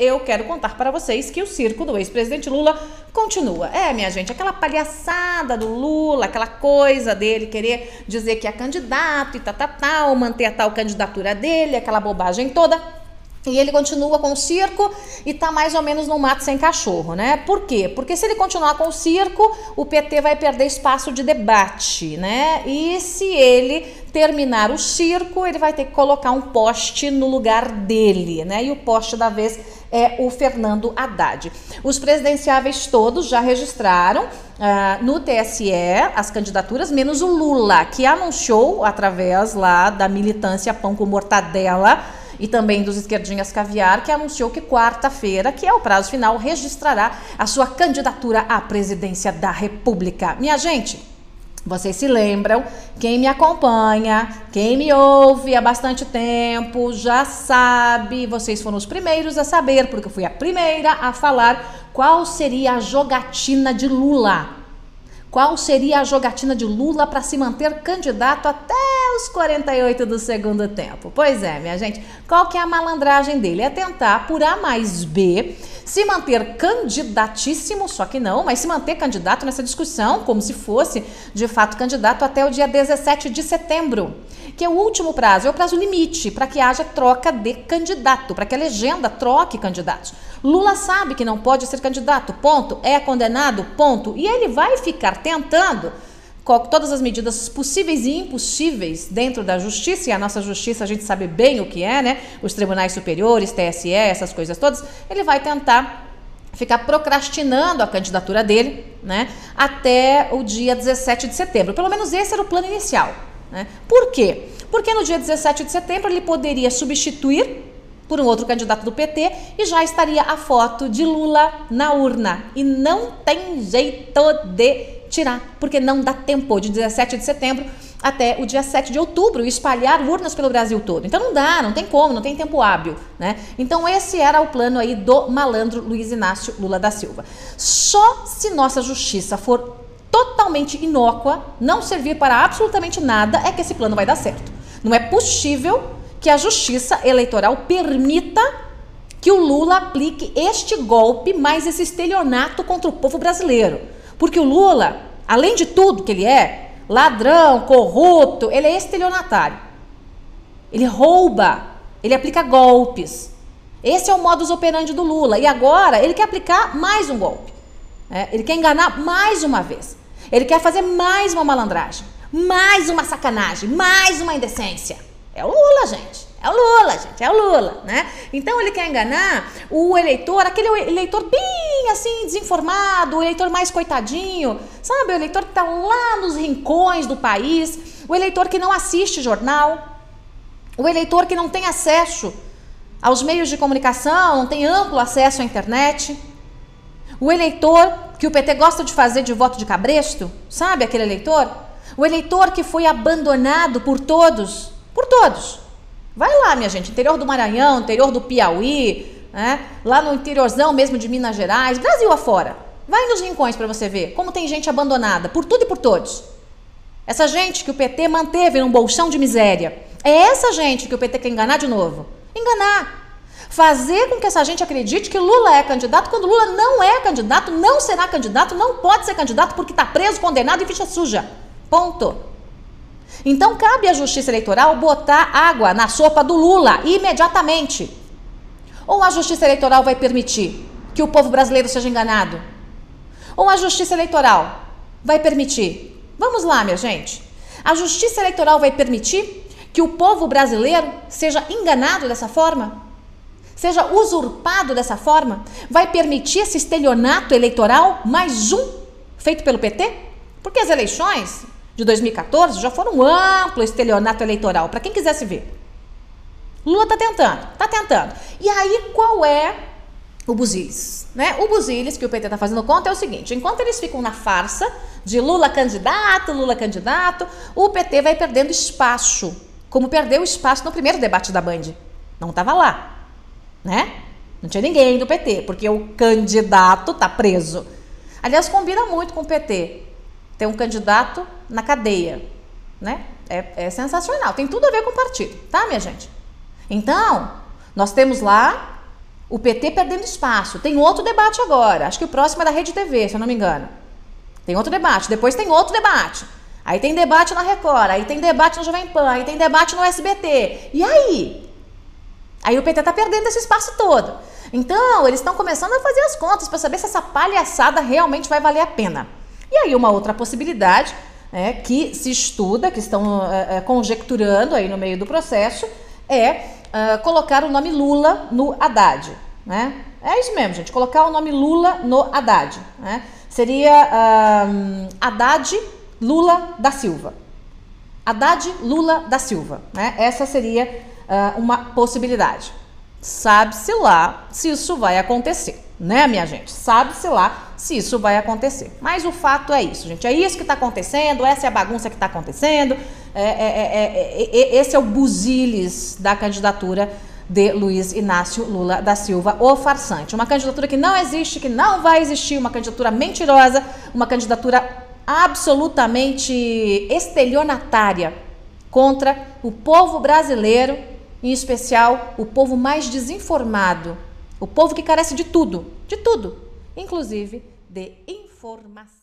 eu quero contar para vocês que o circo do ex-presidente Lula continua. É, minha gente, aquela palhaçada do Lula, aquela coisa dele querer dizer que é candidato e tal, tal, tal, manter a tal candidatura dele, aquela bobagem toda e ele continua com o circo e tá mais ou menos no mato sem cachorro, né? Por quê? Porque se ele continuar com o circo, o PT vai perder espaço de debate, né? E se ele terminar o circo, ele vai ter que colocar um poste no lugar dele, né? E o poste da vez é o Fernando Haddad. Os presidenciáveis todos já registraram uh, no TSE as candidaturas, menos o Lula, que anunciou através lá da militância Pão com Mortadela e também dos Esquerdinhas Caviar, que anunciou que quarta-feira, que é o prazo final, registrará a sua candidatura à presidência da República. Minha gente, vocês se lembram, quem me acompanha, quem me ouve há bastante tempo, já sabe, vocês foram os primeiros a saber, porque eu fui a primeira a falar qual seria a jogatina de Lula qual seria a jogatina de Lula para se manter candidato até os 48 do segundo tempo? Pois é, minha gente, qual que é a malandragem dele? É tentar, por A mais B, se manter candidatíssimo, só que não, mas se manter candidato nessa discussão, como se fosse de fato candidato até o dia 17 de setembro que é o último prazo, é o prazo limite para que haja troca de candidato, para que a legenda troque candidatos. Lula sabe que não pode ser candidato, ponto. É condenado, ponto. E ele vai ficar tentando todas as medidas possíveis e impossíveis dentro da justiça, e a nossa justiça a gente sabe bem o que é, né? Os tribunais superiores, TSE, essas coisas todas, ele vai tentar ficar procrastinando a candidatura dele, né? Até o dia 17 de setembro. Pelo menos esse era o plano inicial. Né? Por quê? Porque no dia 17 de setembro ele poderia substituir por um outro candidato do PT e já estaria a foto de Lula na urna. E não tem jeito de tirar, porque não dá tempo de 17 de setembro até o dia 7 de outubro espalhar urnas pelo Brasil todo. Então não dá, não tem como, não tem tempo hábil, né? Então esse era o plano aí do malandro Luiz Inácio Lula da Silva. Só se nossa justiça for totalmente inócua, não servir para absolutamente nada, é que esse plano vai dar certo. Não é possível que a justiça eleitoral permita que o Lula aplique este golpe, mais esse estelionato contra o povo brasileiro. Porque o Lula, além de tudo que ele é, ladrão, corrupto, ele é estelionatário. Ele rouba, ele aplica golpes. Esse é o modus operandi do Lula. E agora ele quer aplicar mais um golpe. É, ele quer enganar mais uma vez. Ele quer fazer mais uma malandragem, mais uma sacanagem, mais uma indecência. É o Lula, gente. É o Lula, gente, é o Lula, né? Então ele quer enganar o eleitor, aquele eleitor bem assim, desinformado, o eleitor mais coitadinho, sabe? O eleitor que tá lá nos rincões do país, o eleitor que não assiste jornal, o eleitor que não tem acesso aos meios de comunicação, não tem amplo acesso à internet. O eleitor que o PT gosta de fazer de voto de cabresto, sabe aquele eleitor? O eleitor que foi abandonado por todos, por todos. Vai lá, minha gente, interior do Maranhão, interior do Piauí, né? lá no interiorzão mesmo de Minas Gerais, Brasil afora. Vai nos rincões para você ver como tem gente abandonada por tudo e por todos. Essa gente que o PT manteve num bolsão de miséria. É essa gente que o PT quer enganar de novo. Enganar fazer com que essa gente acredite que Lula é candidato quando Lula não é candidato, não será candidato, não pode ser candidato porque está preso, condenado e ficha suja. Ponto. Então cabe à Justiça Eleitoral botar água na sopa do Lula imediatamente. Ou a Justiça Eleitoral vai permitir que o povo brasileiro seja enganado? Ou a Justiça Eleitoral vai permitir? Vamos lá, minha gente. A Justiça Eleitoral vai permitir que o povo brasileiro seja enganado dessa forma? Seja usurpado dessa forma, vai permitir esse estelionato eleitoral mais um feito pelo PT? Porque as eleições de 2014 já foram um amplo estelionato eleitoral, para quem quisesse ver. Lula está tentando, está tentando. E aí qual é o buziles? Né? O buziles que o PT está fazendo conta é o seguinte: enquanto eles ficam na farsa de Lula candidato, Lula candidato, o PT vai perdendo espaço, como perdeu espaço no primeiro debate da Band. Não estava lá né? Não tinha ninguém do PT, porque o candidato tá preso. Aliás, combina muito com o PT ter um candidato na cadeia, né? É, é sensacional, tem tudo a ver com o partido, tá, minha gente? Então, nós temos lá O PT perdendo espaço. Tem outro debate agora. Acho que o próximo é da Rede TV, se eu não me engano. Tem outro debate. Depois tem outro debate. Aí tem debate na Record, aí tem debate no Jovem Pan, aí tem debate no SBT. E aí? Aí o PT tá perdendo esse espaço todo. Então, eles estão começando a fazer as contas para saber se essa palhaçada realmente vai valer a pena. E aí, uma outra possibilidade é, que se estuda, que estão é, é conjecturando aí no meio do processo, é uh, colocar o nome Lula no Haddad. Né? É isso mesmo, gente, colocar o nome Lula no Haddad. Né? Seria uh, Haddad Lula da Silva. Haddad Lula da Silva. Né? Essa seria uh, uma possibilidade. Sabe-se lá se isso vai acontecer, né, minha gente? Sabe-se lá se isso vai acontecer. Mas o fato é isso, gente. É isso que está acontecendo, essa é a bagunça que está acontecendo. É, é, é, esse é o buziles da candidatura de Luiz Inácio Lula da Silva, o farsante. Uma candidatura que não existe, que não vai existir, uma candidatura mentirosa, uma candidatura absolutamente estelionatária contra o povo brasileiro, em especial o povo mais desinformado, o povo que carece de tudo, de tudo, inclusive de informação.